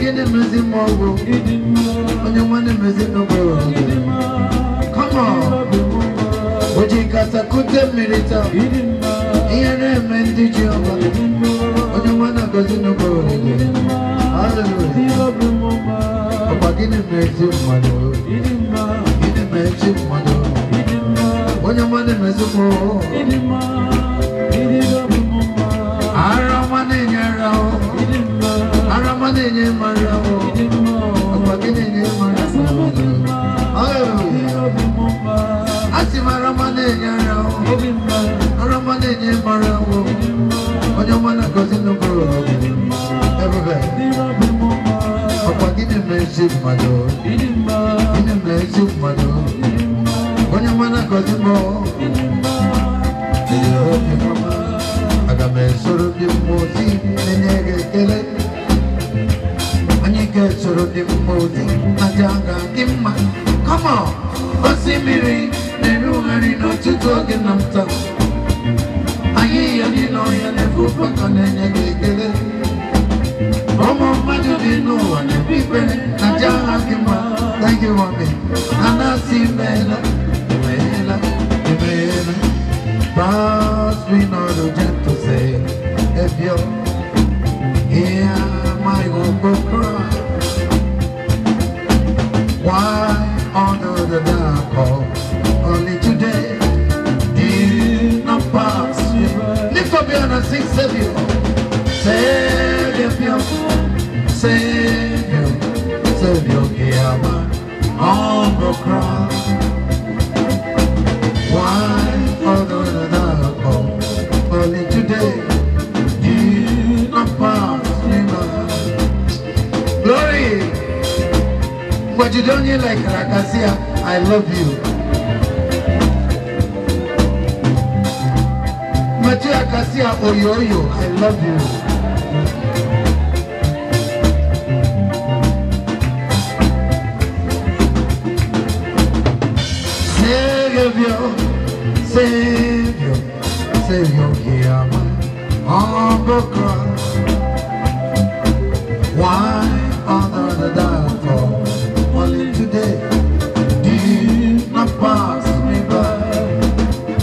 gị na-emezi mma ọgwụ, onye nwa na-emezi n'ụgbọrọ. Come on, o ji kasa kute mmiri taa, ihe na-eme ndị ji ọma, onye nwa na-agọzi n'ụgbọrọ. Hallelujah. Ọkwa gị na-emezi mmadụ, gị na-emezi mmadụ, onye nwa na-emezi mmadụ. Ara mmadụ, gị na-emezi mmadụ, onye nwa na-agọzi mmụọ. Aga m esoro ndị mmụọ ozi na-enye gị ekele. Anyị ga-esoro ndị mmụọ ozi aja ga-adị mma. Come on! Osimiri na-erugharị n'ọtụtụ oge na nta. Anyị ya dị n'ọhịa na-efufe aka na-enye gị ekele. Ụmụ mmadụ dị n'ụwa na-ekpe ikpere aja ha gị mma. Thank you, Mami. Anasị imeela, imeela, imeela. Pass me not a gentle say, if you hear my humble cry, why under the dark hall, only today did not pass me. Lift up your hand and sing Savior, Savior, Savior, Savior, hear my humble cry. Why other than alcohol? Only today did not pass me by. Glory! But you don't hear like Rakasia, I love you. Matu Akasia Oyoyo, I love you. Savior, Savior, Savior, hear my humble cry. Why under the for? Only today did not pass me by?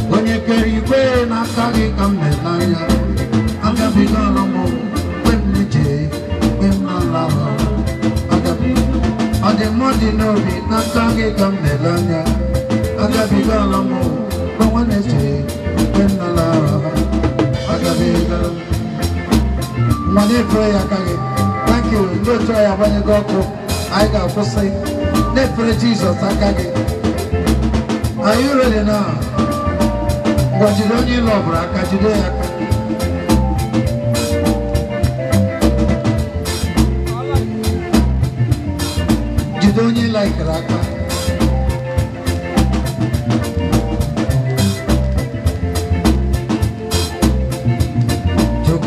When you carry away na kagi kam ne laya, aga bigala mo when you jay, when na la, aga bi, ade mo di no bi na kagi kam ne laya, aga bigala mo when you jay, when na. Thank you. Are you ready now? Ngwa jide onye ịlụ ọbụla aka, jide ya aka. Jide onye ịlụ ikere aka.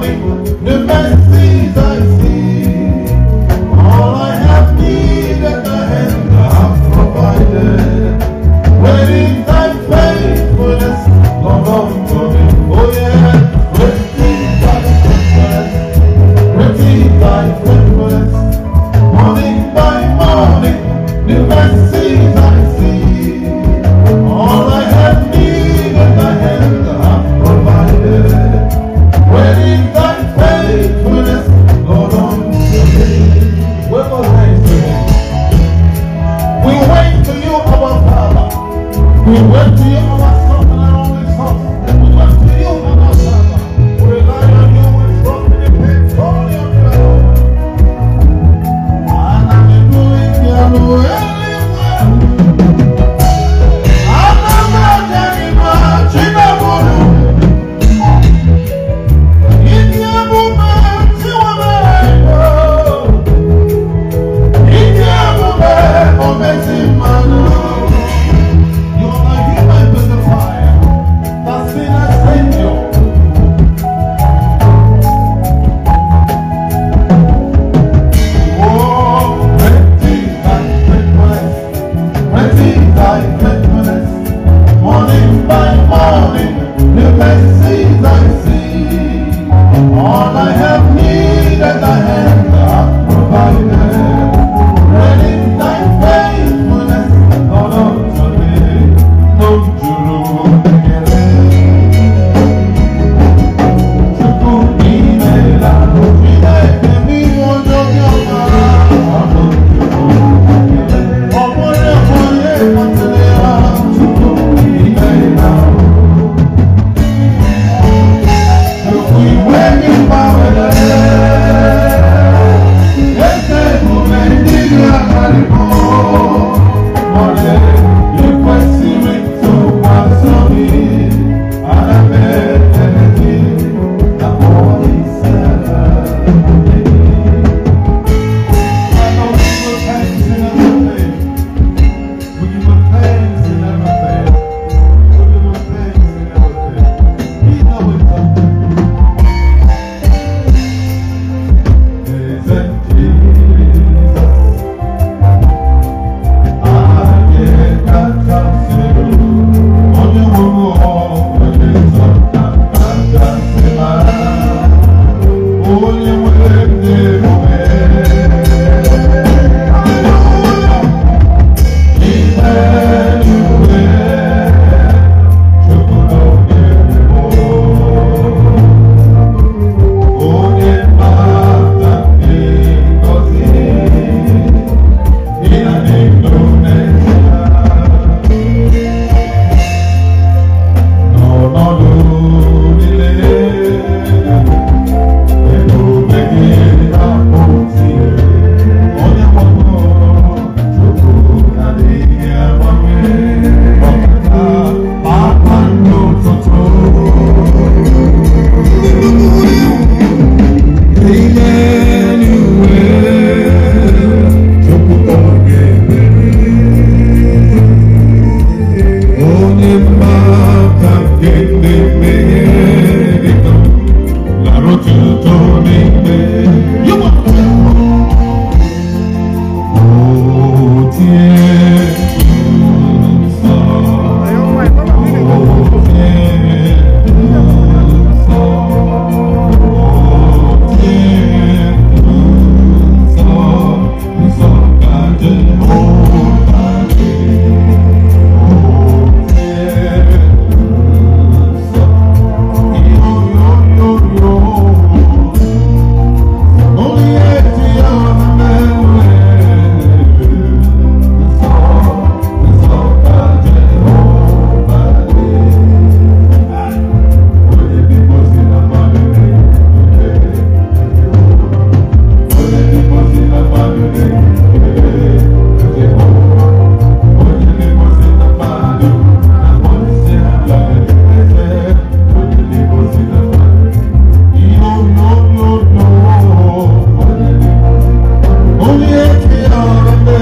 morning, we wait here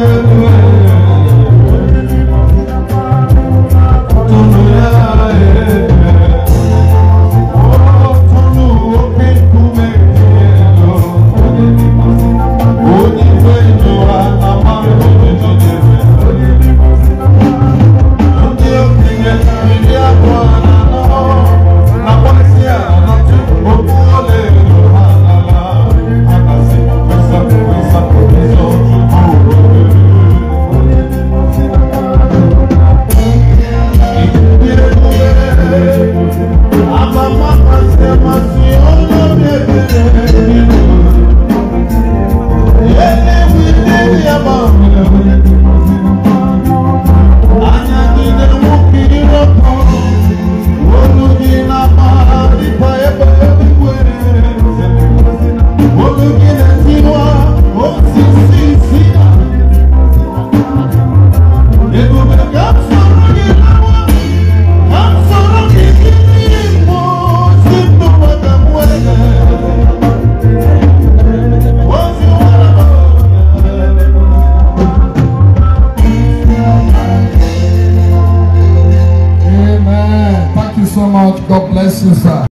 Amen. Thank so much. God bless you, sir.